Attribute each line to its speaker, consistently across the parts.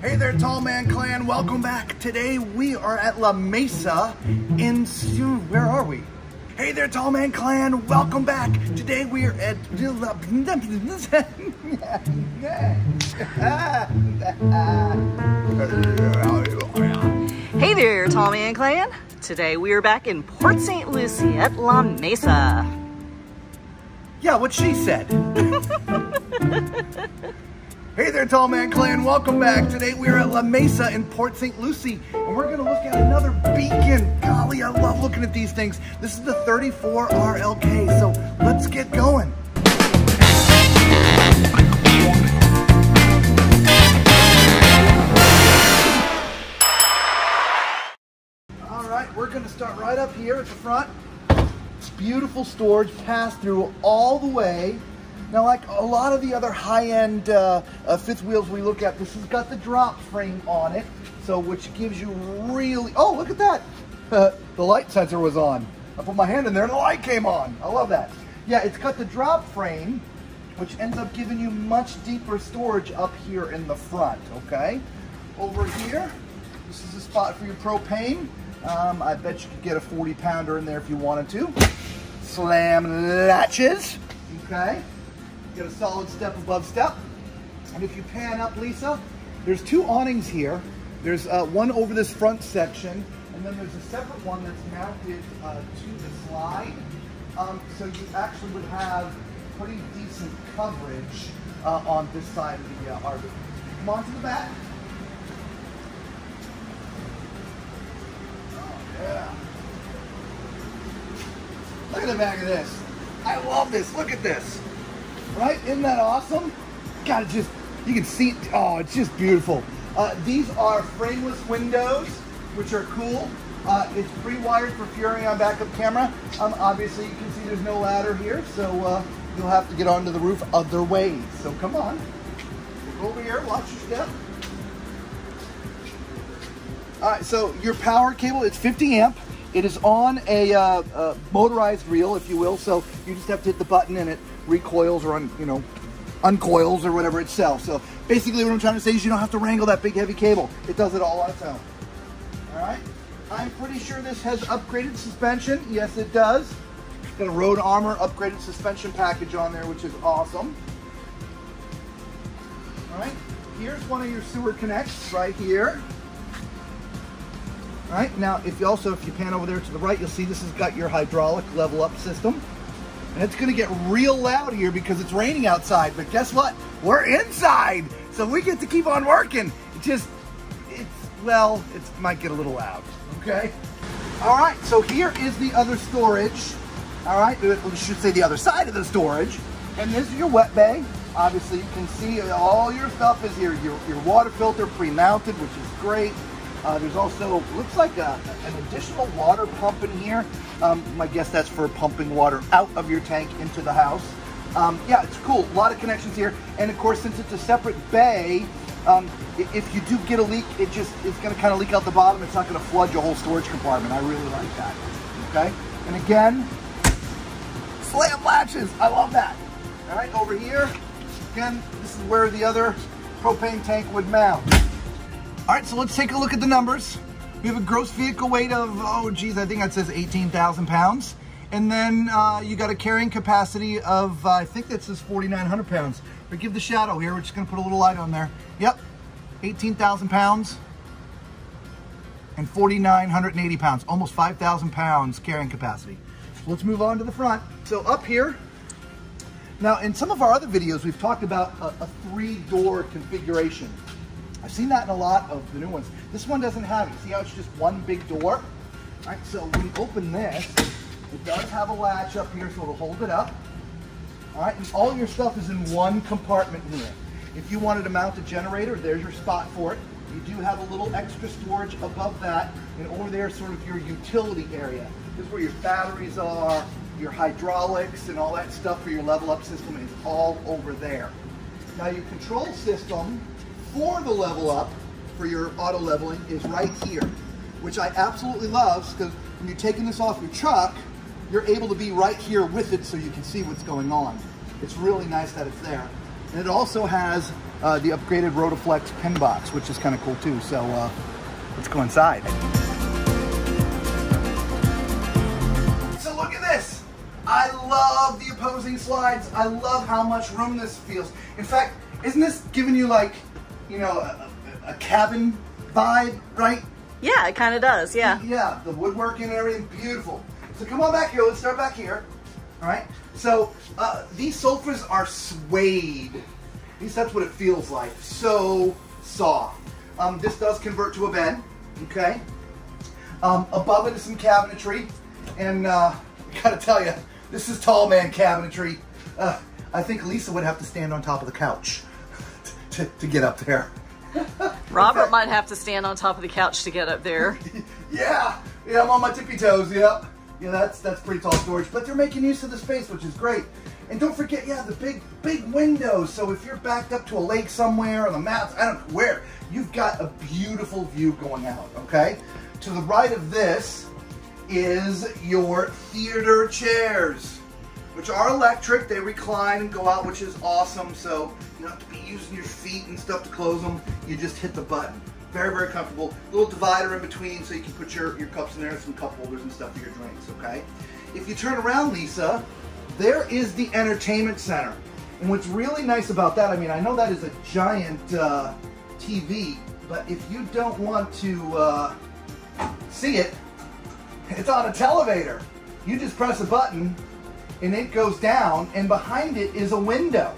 Speaker 1: Hey there, Tall Man Clan. Welcome back. Today we are at La Mesa in. Where are we? Hey there, Tall Man Clan. Welcome back. Today we are at.
Speaker 2: La Hey there, Tall Man Clan. Today we are back in Port St. Lucie at La Mesa.
Speaker 1: Yeah, what she said. hey there, Tall Man Clan. Welcome back. Today we are at La Mesa in Port St. Lucie, and we're going to look at another beacon. Golly, I love looking at these things. This is the 34 RLK, so let's get going. All right, we're going to start right up here at the front. It's beautiful storage, pass through all the way. Now, like a lot of the other high-end uh, uh, fifth wheels we look at, this has got the drop frame on it, so which gives you really. Oh, look at that! the light sensor was on. I put my hand in there and the light came on. I love that. Yeah, it's got the drop frame, which ends up giving you much deeper storage up here in the front. Okay, over here, this is a spot for your propane. Um, I bet you could get a 40 pounder in there if you wanted to. Slam latches, okay? Get a solid step above step. And if you pan up, Lisa, there's two awnings here. There's uh, one over this front section, and then there's a separate one that's mounted uh, to the slide. Um, so you actually would have pretty decent coverage uh, on this side of the uh, RV. Come on to the back. Yeah. Look at the back of this. I love this. Look at this. Right? Isn't that awesome? God, it just, you can see, oh, it's just beautiful. Uh, these are frameless windows, which are cool. Uh, it's pre-wired for Furrion backup camera. Um, obviously, you can see there's no ladder here, so uh, you'll have to get onto the roof other ways. So come on. Over here, watch your step. All right, so your power cable, it's 50 amp. It is on a, uh, uh, motorized reel, if you will. So you just have to hit the button and it recoils or, un, you know, uncoils or whatever itself. So basically what I'm trying to say is you don't have to wrangle that big heavy cable. It does it all on its own. All right. I'm pretty sure this has upgraded suspension. Yes, it does. Got a Road Armor upgraded suspension package on there, which is awesome. All right. Here's one of your sewer connects right here. All right, now if you also, if you pan over there to the right, you'll see this has got your hydraulic level up system. And it's gonna get real loud here because it's raining outside, but guess what? We're inside, so we get to keep on working. It just, it's, well, it might get a little loud, okay? All right, so here is the other storage. All right, we should say the other side of the storage. And this is your wet bay. Obviously, you can see all your stuff is here. Your, your water filter pre-mounted, which is great. Uh, there's also, looks like a, an additional water pump in here. Um, my guess that's for pumping water out of your tank into the house. Um, yeah, it's cool. A lot of connections here. And of course, since it's a separate bay, um, if you do get a leak, it just it's going to kind of leak out the bottom. It's not going to flood your whole storage compartment. I really like that. Okay. And again, slam latches. I love that. All right, over here, again, this is where the other propane tank would mount. All right, so let's take a look at the numbers. We have a gross vehicle weight of, oh geez, I think that says 18,000 pounds. And then uh, you got a carrying capacity of, uh, I think that says 4,900 pounds. But give the shadow here, we're just gonna put a little light on there. Yep, 18,000 pounds and 4,980 pounds, almost 5,000 pounds carrying capacity. Let's move on to the front. So up here, now in some of our other videos, we've talked about a, a three door configuration. I've seen that in a lot of the new ones. This one doesn't have it. See how it's just one big door? All right, so when you open this, it does have a latch up here, so it'll hold it up. All right, and all your stuff is in one compartment here. If you wanted to mount a generator, there's your spot for it. You do have a little extra storage above that, and over there, sort of your utility area. This is where your batteries are, your hydraulics, and all that stuff for your level up system is all over there. Now your control system for the level up for your auto leveling is right here, which I absolutely love because when you're taking this off your truck, you're able to be right here with it so you can see what's going on. It's really nice that it's there. And it also has uh, the upgraded Rotoflex pin box, which is kind of cool too. So uh, let's go inside. So look at this. I love the opposing slides. I love how much room this feels. In fact, isn't this giving you like, you know, a, a cabin vibe, right?
Speaker 2: Yeah, it kind of does. Yeah.
Speaker 1: Yeah, the woodworking and everything, beautiful. So come on back here. Let's start back here. All right. So uh, these sofas are suede. At least that's what it feels like. So soft. Um, this does convert to a bed. Okay. Um, above it is some cabinetry, and uh, I gotta tell you, this is tall man cabinetry. Uh, I think Lisa would have to stand on top of the couch to, to get up there.
Speaker 2: Robert might have to stand on top of the couch to get up there.
Speaker 1: yeah, yeah, I'm on my tippy toes. Yep. Yeah, that's that's pretty tall storage, but they're making use of the space, which is great. And don't forget, yeah, the big big windows. So if you're backed up to a lake somewhere on the mountains, I don't know where, you've got a beautiful view going out. Okay. To the right of this is your theater chairs, which are electric. They recline and go out, which is awesome. So you don't have to be using your feet and stuff to close them. You just hit the button. Very, very comfortable. Little divider in between so you can put your, your cups in there, some cup holders and stuff for your drinks, okay? If you turn around, Lisa, there is the entertainment center. And what's really nice about that, I mean, I know that is a giant uh, TV, but if you don't want to uh, see it, it's on a televator. You just press a button and it goes down and behind it is a window.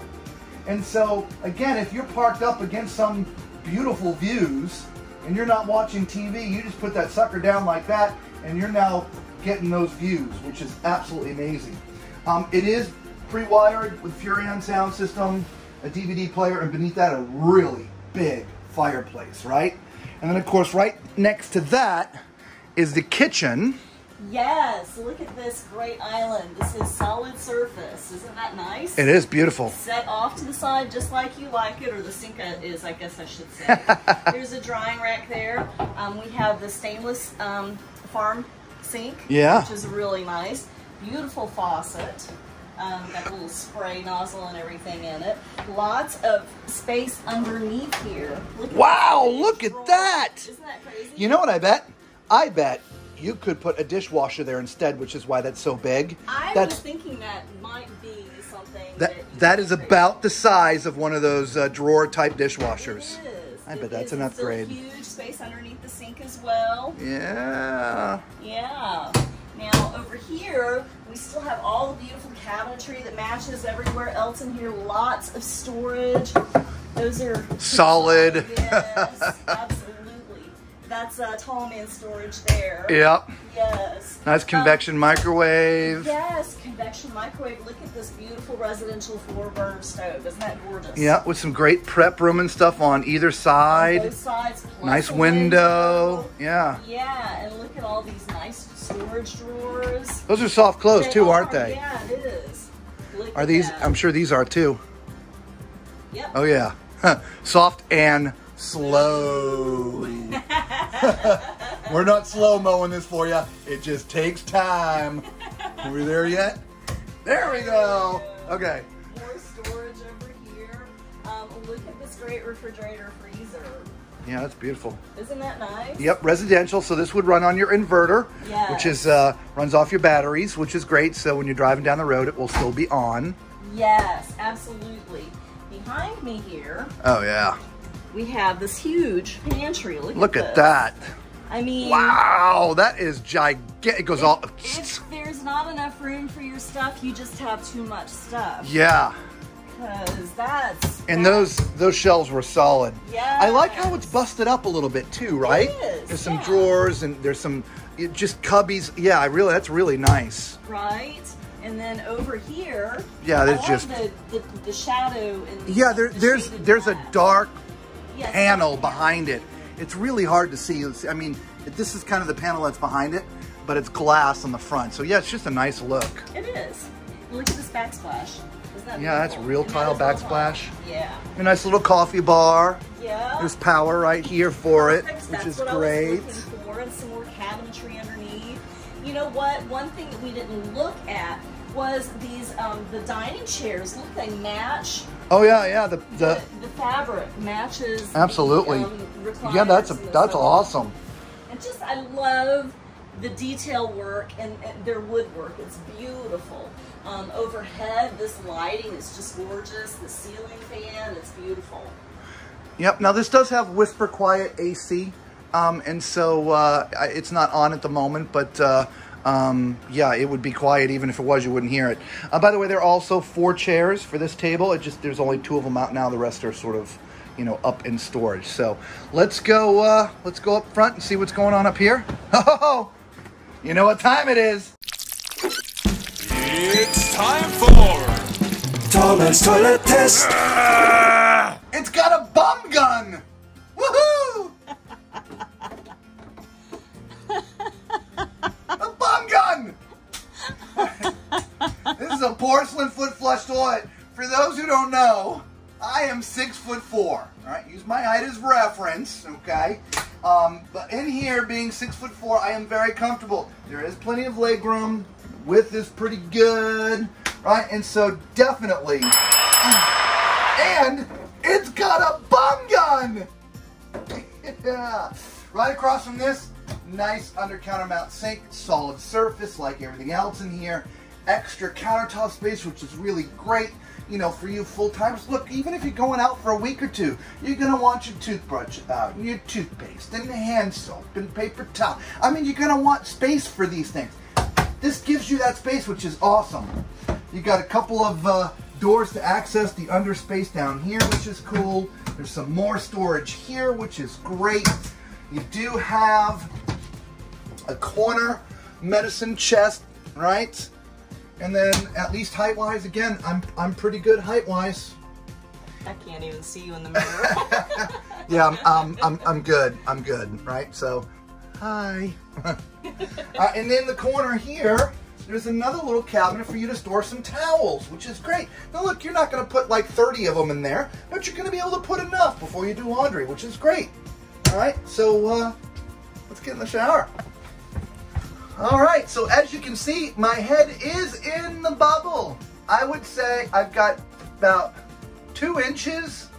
Speaker 1: And so, again, if you're parked up against some beautiful views and you're not watching TV, you just put that sucker down like that and you're now getting those views, which is absolutely amazing. Um, it is pre-wired with Furrion sound system, a DVD player, and beneath that a really big fireplace, right? And then of course right next to that is the kitchen.
Speaker 2: Yes, look at this great island. This is solid surface. Isn't that nice?
Speaker 1: It is beautiful.
Speaker 2: Set off to the side just like you like it, or the sink is, I guess I should say. There's a drying rack there. Um, we have the stainless um, farm sink,
Speaker 1: Yeah.
Speaker 2: which is really nice. Beautiful faucet. Um, got a little spray nozzle and everything in it. Lots of space underneath here. Look
Speaker 1: Wow, look at that.
Speaker 2: Isn't that crazy?
Speaker 1: You know what I bet? I bet you could put a dishwasher there instead, which is why that's so big.
Speaker 2: I
Speaker 1: that's
Speaker 2: was thinking that might be something
Speaker 1: that that
Speaker 2: could
Speaker 1: is about the size of one of those uh, drawer type dishwashers.
Speaker 2: It is.
Speaker 1: I
Speaker 2: It
Speaker 1: bet that's an upgrade.
Speaker 2: huge space underneath the sink as well.
Speaker 1: Yeah.
Speaker 2: Yeah. Now over here, we still have all the beautiful cabinetry that matches everywhere else in here. Lots of storage. Those are
Speaker 1: Solid.
Speaker 2: Yes, That's uh, tall man storage there.
Speaker 1: Yep.
Speaker 2: Yes.
Speaker 1: Nice
Speaker 2: Um,
Speaker 1: convection microwave.
Speaker 2: Yes, convection microwave. Look at this beautiful residential four burner stove. Isn't that gorgeous?
Speaker 1: Yeah, with some great prep room and stuff on either side.
Speaker 2: On Both sides.
Speaker 1: Nice
Speaker 2: a
Speaker 1: window. Yeah.
Speaker 2: Yeah, and look at all these nice storage drawers.
Speaker 1: Those are soft clothes
Speaker 2: They
Speaker 1: too,
Speaker 2: are,
Speaker 1: aren't they?
Speaker 2: Yeah, it is. Look
Speaker 1: Are these?
Speaker 2: that.
Speaker 1: I'm sure these are too.
Speaker 2: Yep.
Speaker 1: Oh yeah. Soft and slow. We're not slow mowing this for you. It just takes time. Are we there yet? There we go. Okay.
Speaker 2: More storage over here. Um, look at this great refrigerator freezer.
Speaker 1: Yeah, that's beautiful.
Speaker 2: Isn't that nice?
Speaker 1: Yep, residential. So this would run on your inverter, which is uh, runs off your batteries, which is great. So when you're driving down the road, it will still be on.
Speaker 2: Yes, absolutely. Behind me here,
Speaker 1: Oh yeah.
Speaker 2: We have this huge pantry. Look,
Speaker 1: Look
Speaker 2: at
Speaker 1: at that.
Speaker 2: I mean,
Speaker 1: Wow, that is gigantic. It goes all.
Speaker 2: if there's not enough room for your stuff, you just have too much stuff.
Speaker 1: Yeah.
Speaker 2: Because that's
Speaker 1: And
Speaker 2: that's-
Speaker 1: those those shelves were solid. Yeah. I like how it's busted up a little bit too, right?
Speaker 2: is,
Speaker 1: there's some
Speaker 2: yeah.
Speaker 1: drawers and there's some it, just cubbies. Yeah, I really that's really nice.
Speaker 2: right. And then over here,
Speaker 1: Yeah, there's just-
Speaker 2: the, the, the shadow and
Speaker 1: Yeah, there,
Speaker 2: the
Speaker 1: there's there's a dark
Speaker 2: Yes,
Speaker 1: panel behind it. It's really hard to see. It's- I mean, this is kind of the panel that's behind it, but it's glass on the front. So yeah, it's just a nice look.
Speaker 2: It is. Look at this backsplash. That
Speaker 1: Yeah, that's real
Speaker 2: that
Speaker 1: tile backsplash.
Speaker 2: Yeah.
Speaker 1: A nice little coffee bar.
Speaker 2: Yeah.
Speaker 1: There's power right here for it,
Speaker 2: Perfect.
Speaker 1: which is great.
Speaker 2: was looking for, and some more cabinetry underneath. You know what? One thing that we didn't look at was these um, the dining chairs. Look, they match.
Speaker 1: Oh yeah, yeah. The
Speaker 2: The,
Speaker 1: the
Speaker 2: the fabric matches. the,
Speaker 1: absolutely.
Speaker 2: um,
Speaker 1: yeah, that's a
Speaker 2: the
Speaker 1: that's awesome.
Speaker 2: And just I love the detail work and, and their woodwork. It's beautiful. Um, overhead, this lighting is just gorgeous. The ceiling fan, it's beautiful.
Speaker 1: Yep. Now this does have whisper quiet AC, um, and so uh, it's not on at the moment, but. Uh, um, yeah, it would be quiet even if it was. You wouldn't hear it. Uh, by the way, there are also four chairs for this table. It just there's only two of them out now. The rest are sort of, you know, up in storage. So let's go. Uh, let's go up front and see what's going on up here. Oh, you know what time it is?
Speaker 3: It's time for
Speaker 4: Tall Man's Toilet Test.
Speaker 1: It's got a bum gun! A porcelain foot flush toilet. For those who don't know, I am six foot four. All right, use my height as reference, okay? Um, but in here, being six foot four, I am very comfortable. There is plenty of leg room. Width is pretty good, right? And so definitely and it's got a bum gun. yeah. Right across from this, nice under counter mount sink, solid surface like everything else in here. Extra countertop space, which is really great, you know, for you full timers. Look, even if you're going out for a week or two, you're gonna want your toothbrush out, your toothpaste, and hand soap, and paper towel. I mean, you're gonna want space for these things. This gives you that space, which is awesome. You got a couple of uh, doors to access the under space down here, which is cool. There's some more storage here, which is great. You do have a corner medicine chest, right? And then at least height-wise, again, I'm I'm pretty good height-wise.
Speaker 2: I can't even see you in the mirror.
Speaker 1: Yeah, I'm, I'm, I'm, I'm good. I'm good, right? So, hi. uh, and then the corner here, there's another little cabinet for you to store some towels, which is great. Now, look, you're not going to put like 30 of them in there, but you're going to be able to put enough before you do laundry, which is great. All right, so uh, let's get in the shower. All right, so as you can see, my head is in the bubble. I would say I've got about two inches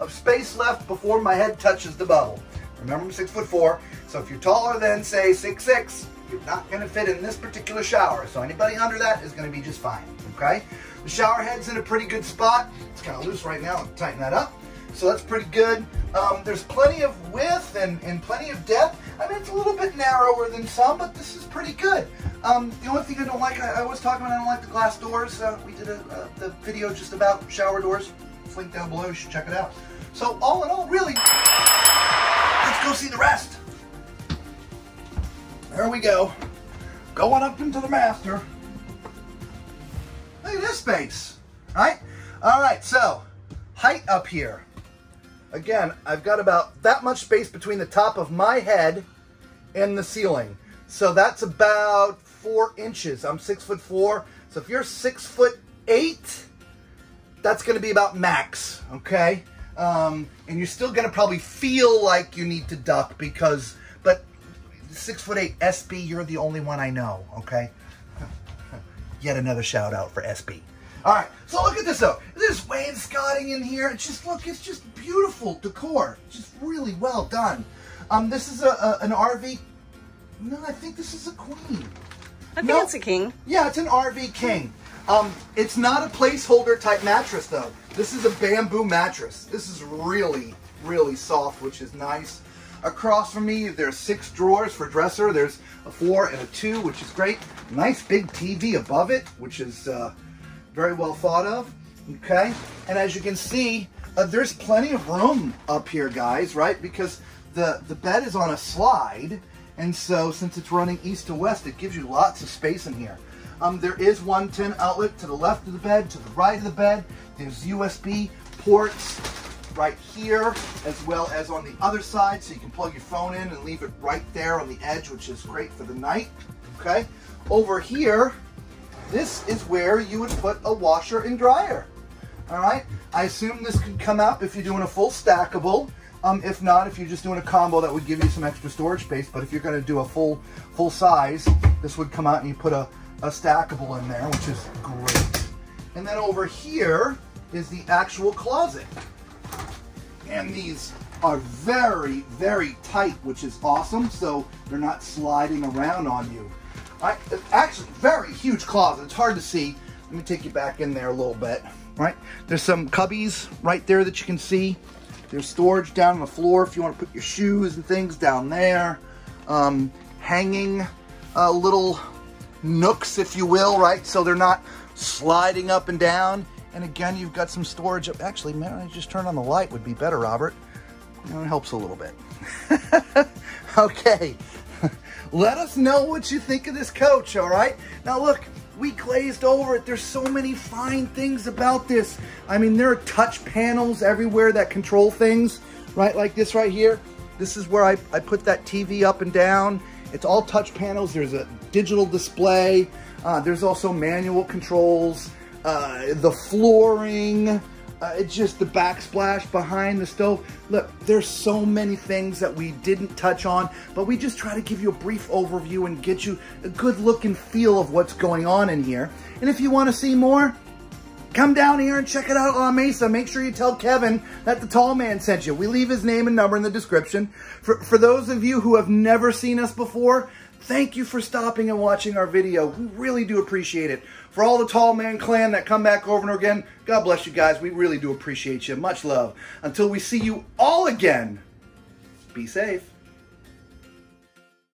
Speaker 1: of space left before my head touches the bubble. Remember, I'm six foot four, so if you're taller than say six six, you're not going to fit in this particular shower. So anybody under that is going to be just fine. Okay, the shower head's in a pretty good spot. It's kind of loose right now. I'll tighten that up. So that's pretty good. Um, there's plenty of width and, and plenty of depth. I mean, it's a little bit narrower than some, but this is pretty good. Um, the only thing I don't like, I, I was talking about, I don't like the glass doors. Uh, we did a, the video just about shower doors. It's linked down below. You should check it out. So all in all, really, let's go see the rest. There we go. Going up into the master. Look at this space, right? All right, so height up here. Again, I've got about that much space between the top of my head and the ceiling. So that's about four inches. I'm six foot four. So if you're six foot eight, that's going to be about max, okay? Um, and you're still going to probably feel like you need to duck because, but six foot eight SB, you're the only one I know, okay? Yet another shout out for SB. All right, so look at this though. There's wainscoting in here. It's just look, it's just beautiful decor. It's Just really well done. Um, this is a, a an RV. No, I think this is a queen.
Speaker 2: I
Speaker 1: No.
Speaker 2: it's a king.
Speaker 1: Yeah, it's an RV King. Um, it's not a placeholder type mattress though. This is a bamboo mattress. This is really, really soft, which is nice. Across from me, there's six drawers for dresser. There's a four and a two, which is great. Nice big TV above it, which is uh, very well thought of. Okay, and as you can see, uh, there's plenty of room up here, guys. Right, because the the bed is on a slide, and so since it's running east to west, it gives you lots of space in here. Um, there is one 10 outlet to the left of the bed, to the right of the bed. There's USB ports right here, as well as on the other side, so you can plug your phone in and leave it right there on the edge, which is great for the night. Okay, over here, this is where you would put a washer and dryer. All right, I assume this could come out if you're doing a full stackable. Um, if not, if you're just doing a combo, that would give you some extra storage space. But if you're going to do a full full size, this would come out and you put a a stackable in there, which is great. And then over here is the actual closet. And these are very, very tight, which is awesome. So they're not sliding around on you. Actually, very huge closet. It's hard to see. Let me take you back in there a little bit. Right? There's some cubbies right there that you can see. There's storage down on the floor if you want to put your shoes and things down there. Um, hanging uh, little nooks, if you will, right? So they're not sliding up and down. And again, you've got some storage up. Actually, man, I just turn on the light would be better, Robert. You know, it helps a little bit. okay. Let us know what you think of this coach, all right? Now look, we glazed over it. There's so many fine things about this. I mean, there are touch panels everywhere that control things, right? Like this right here. This is where I, I put that TV up and down. It's all touch panels. There's a digital display. Uh, there's also manual controls. Uh, the flooring, uh, it's just the backsplash behind the stove. Look, there's so many things that we didn't touch on, but we just try to give you a brief overview and get you a good look and feel of what's going on in here. And if you want to see more, come down here and check it out on Mesa. Make sure you tell Kevin that the tall man sent you. We leave his name and number in the description. For, for those of you who have never seen us before, thank you for stopping and watching our video. We really do appreciate it. For all the Tall Man clan that come back over and over again, God bless you guys. We really do appreciate you. Much love. Until we see you all again, be safe.